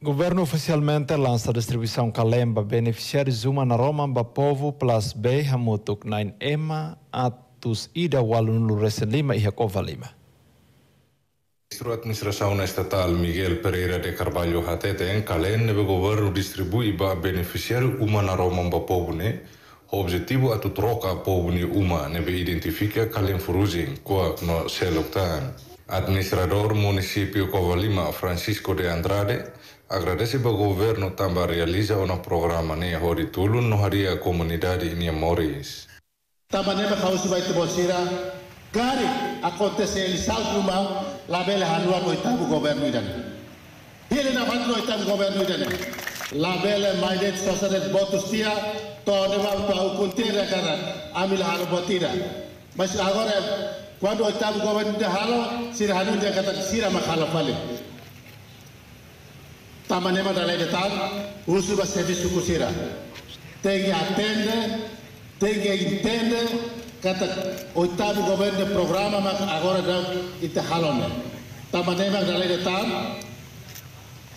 Governo oficialmente lança a distribuição Kalemba beneficiários uma na Roma ba povo plus B hamutuk nain ema atus ida walunulu resen lima e Jacova Lima. Ministro Administração Estatal Miguel Pereira de Carvalho Hatete em Calen nebe governo distribui ba beneficiário uma na Roma ba povo ne o objetivo é troca povo uma nebe identifica Calen Furuzin qua no seloktan. Administrador município Covalima Francisco de Andrade agradece ao governo também realiza um programa ne hori tulu no haria comunidade in Moris. Tamanema kausi vai tebosira gari acontece ele salto uma la bela hanua no oitavo governo idane. Ele na vanto no oitavo governo idane. La bela mais de sociedade botos tia to o conteira cara amila halo botira. Mas agora quando o oitavo governo de halo sira hanu de kata sira makhala pale. Da lei de tal uso ba serviço kusira. Tem que atender, tem que entender kata oitavo governo de programa mas agora dá ite halone. Tamanema da lei de tal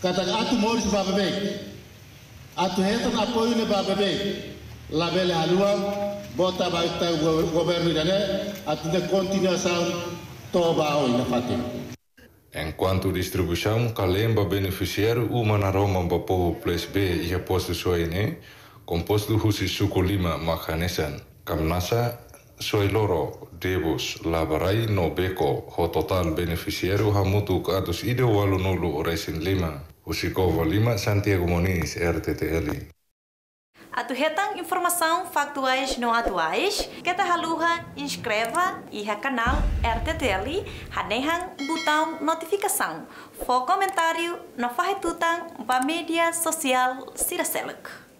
kata atu moris ba bebe. Atu hetan apoio ne ba bebe. La bela halua bota ba o governo dane até continuação toba oi na fatima Enquanto distribuição kalemba beneficiário uma na Roma ba povo place B e posto soine composto husi suku lima makanesan kamnasa soy loro debus labarai no beko ho total beneficiário hamutu katus ide walu nulu resin lima Usikova lima Santiago Moniz RTTL Atu hetang informação factuais não atuais, que ta haluha inscreva e ha canal RTTL, hanehang botão notificação. For comentário, não faz tutang ba mídia social Siraselek.